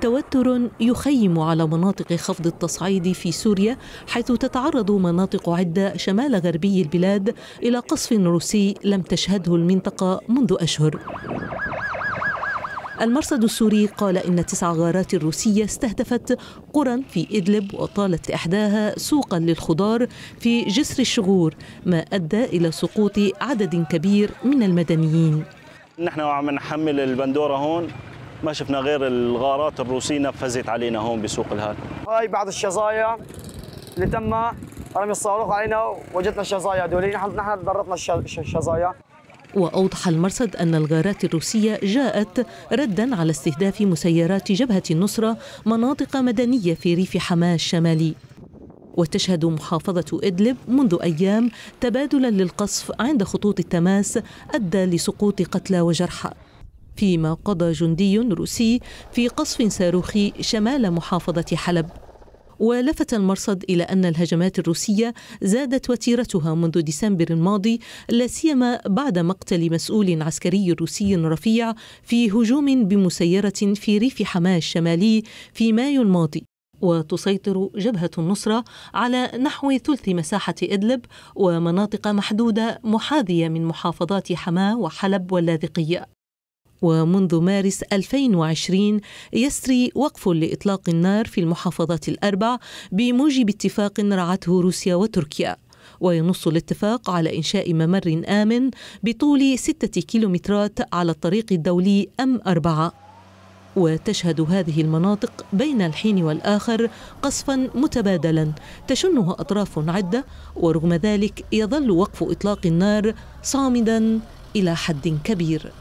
توتر يخيم على مناطق خفض التصعيد في سوريا حيث تتعرض مناطق عدة شمال غربي البلاد إلى قصف روسي لم تشهده المنطقة منذ أشهر. المرصد السوري قال إن تسع غارات روسية استهدفت قرى في إدلب وطالت إحداها سوقا للخضار في جسر الشغور ما أدى إلى سقوط عدد كبير من المدنيين. نحن عم نحمل البندورة هون. ما شفنا غير الغارات الروسية نفذت علينا هون بسوق الهال هاي بعض الشظايا اللي تم رمي الصاروخ علينا وجدنا الشظايا دول نحن نحن ضرتنا الشظايا. وأوضح المرصد أن الغارات الروسية جاءت ردا على استهداف مسيرات جبهة النصرة مناطق مدنية في ريف حماة الشمالي. وتشهد محافظة إدلب منذ أيام تبادلا للقصف عند خطوط التماس أدى لسقوط قتلى وجرحى. فيما قضى جندي روسي في قصف صاروخي شمال محافظة حلب. ولفت المرصد إلى أن الهجمات الروسية زادت وتيرتها منذ ديسمبر الماضي لا سيما بعد مقتل مسؤول عسكري روسي رفيع في هجوم بمسيرة في ريف حماه الشمالي في مايو الماضي. وتسيطر جبهة النصرة على نحو ثلث مساحة إدلب ومناطق محدودة محاذية من محافظات حماة وحلب واللاذقية. ومنذ مارس 2020 يسري وقف لإطلاق النار في المحافظات الأربع بموجب اتفاق رعته روسيا وتركيا. وينص الاتفاق على إنشاء ممر آمن بطول ستة كيلومترات على الطريق الدولي أم أربعة. وتشهد هذه المناطق بين الحين والآخر قصفا متبادلا تشنه أطراف عدة ورغم ذلك يظل وقف إطلاق النار صامدا إلى حد كبير.